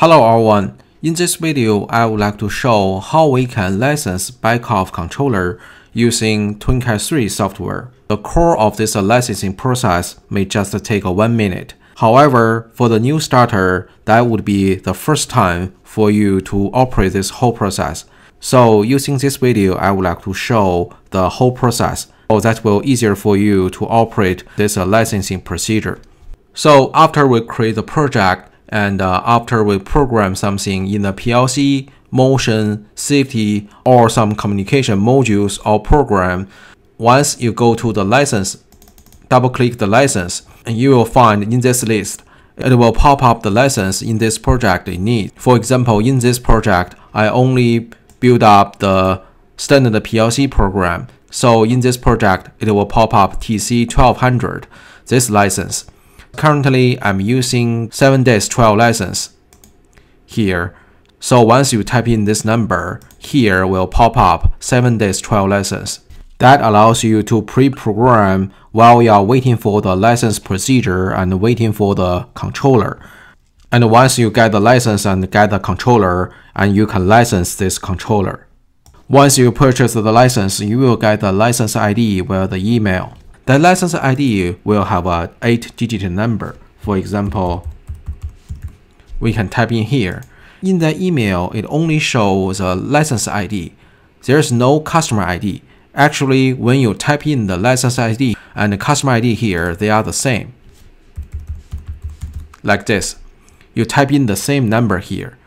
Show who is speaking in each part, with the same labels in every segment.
Speaker 1: Hello everyone. In this video, I would like to show how we can license Beckhoff controller using TwinCAT 3 software. The core of this licensing process may just take one minute. However, for the new starter, that would be the first time for you to operate this whole process. So using this video, I would like to show the whole process so that will easier for you to operate this licensing procedure. So after we create the project, and uh, after we program something in the PLC, motion, safety, or some communication modules or program, once you go to the license, double click the license, and you will find in this list, it will pop up the license in this project you need. For example, in this project, I only build up the standard PLC program. So in this project, it will pop up TC1200, this license. Currently, I'm using 7 days trial license here. So once you type in this number, here will pop up 7 days trial license. That allows you to pre-program while you are waiting for the license procedure and waiting for the controller. And once you get the license and get the controller, and you can license this controller. Once you purchase the license, you will get the license ID via the email. The license ID will have a 8-digit number. For example, we can type in here. In the email, it only shows a license ID. There's no customer ID. Actually, when you type in the license ID and the customer ID here, they are the same. Like this. You type in the same number here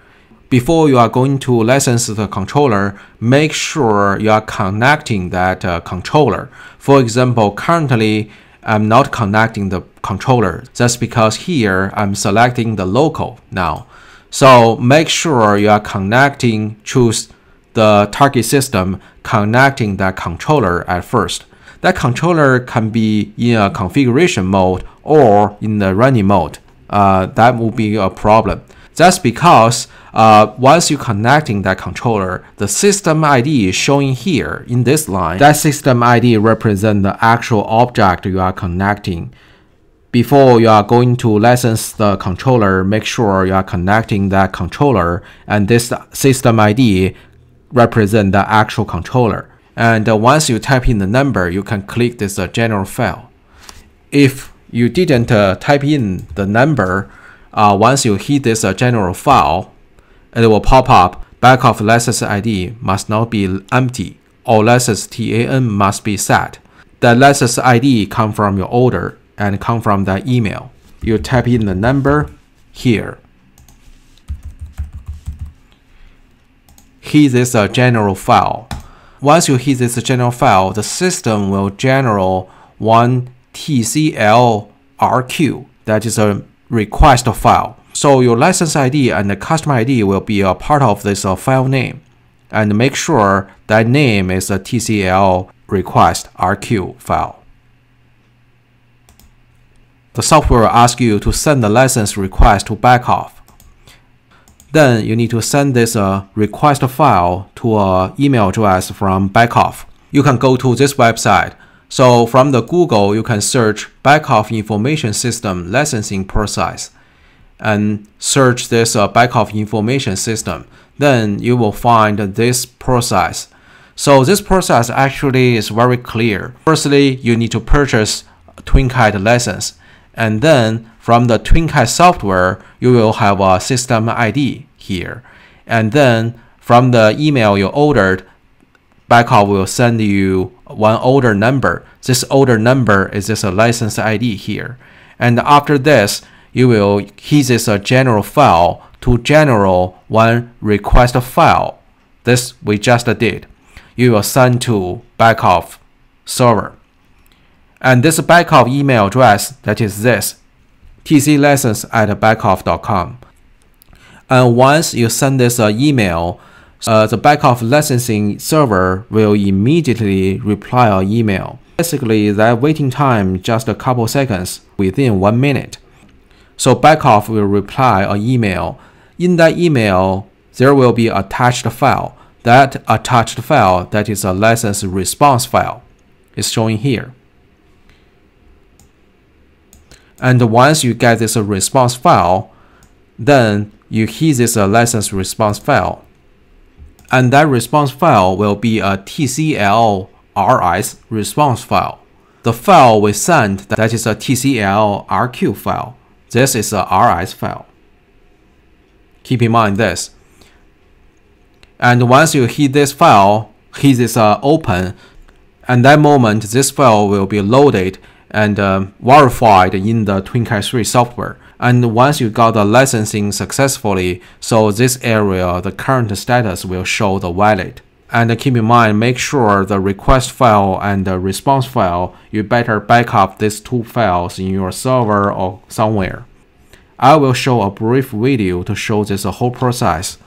Speaker 1: before you are going to license the controller, make sure you are connecting that uh, controller. For example, currently I'm not connecting the controller. That's because here I'm selecting the local now. So make sure you are connecting, choose the target system, connecting that controller at first. That controller can be in a configuration mode or in the running mode. Uh, that will be a problem. That's because uh, once you connecting that controller, the system ID is showing here in this line. That system ID represents the actual object you are connecting. Before you are going to license the controller, make sure you are connecting that controller and this system ID represent the actual controller. And uh, once you type in the number, you can click this uh, general file. If you didn't uh, type in the number, uh, once you hit this uh, general file, it will pop up Beckhoff license ID must not be empty or license TAN must be set. The license ID come from your order and come from the email. You type in the number here. Hit this uh, general file. Once you hit this general file, the system will generate one TCLRQ. That is a request file. So your license ID and the customer ID will be a part of this uh, file name. And make sure that name is a TCL request RQ file. The software will ask you to send the license request to Beckhoff. Then you need to send this uh, request file to an email address from Beckhoff. You can go to this website so from the Google, you can search Beckhoff information system licensing process and search this uh, Beckhoff information system. Then you will find this process. So this process actually is very clear. Firstly, you need to purchase TwinCAT license. And then from the TwinCAT software, you will have a system ID here. And then from the email you ordered, Beckhoff will send you one order number. This order number is just a license ID here. And after this, you will hit this a general file to general one request file. This we just did. You will send to Beckhoff server. And this Beckhoff email address, that is this, tclicense at beckhoff.com. And once you send this uh, email, uh, the Beckhoff licensing server will immediately reply our email. Basically, that waiting time just a couple seconds within one minute. So Beckhoff will reply an email. In that email, there will be attached file. That attached file that is a license response file is showing here. And once you get this response file, then you hit this license response file. And that response file will be a TCL RS response file. The file we send that is a TCL RQ file. This is a RS file. Keep in mind this. And once you hit this file, hit this uh, open, and that moment this file will be loaded and uh, verified in the TwinCAT 3 software. And once you got the licensing successfully, so this area, the current status will show the valid. And keep in mind, make sure the request file and the response file, you better backup these two files in your server or somewhere. I will show a brief video to show this whole process.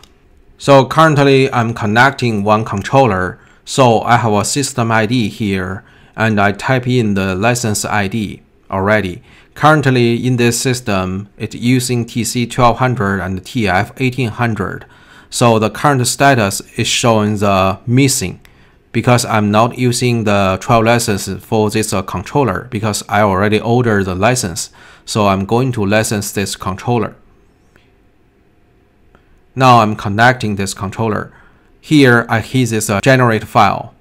Speaker 1: So currently I'm connecting one controller, so I have a system ID here and I type in the license ID already. Currently in this system, it's using TC1200 and TF1800. So the current status is showing the missing because I'm not using the trial license for this uh, controller because I already ordered the license. So I'm going to license this controller. Now I'm connecting this controller. Here I hit this uh, generate file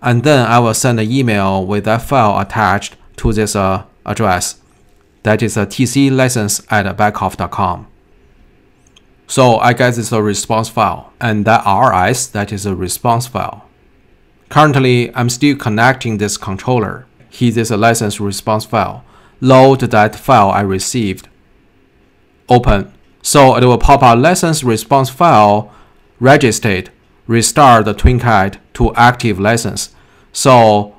Speaker 1: and then I will send an email with that file attached to this uh, address. That is a TC license at beckhoff.com. So I get this a response file, and that RS, that is a response file. Currently, I'm still connecting this controller. Here is a license response file. Load that file I received. Open. So it will pop out license response file registered restart the TwinCAT to active license. So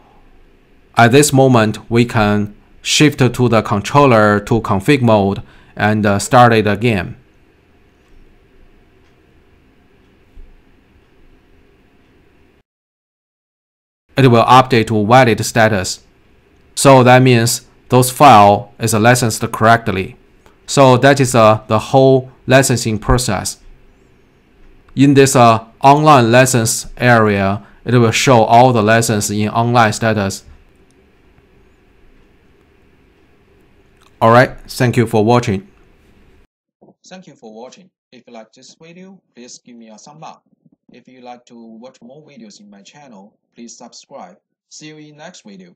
Speaker 1: at this moment, we can shift to the controller to config mode and uh, start it again. It will update to valid status. So that means those file is licensed correctly. So that is uh, the whole licensing process. In this uh, online license area, it will show all the lessons in online status. Alright, thank you for watching.
Speaker 2: Thank you for watching. If you like this video, please give me a thumb up. If you like to watch more videos in my channel, please subscribe. See you in next video.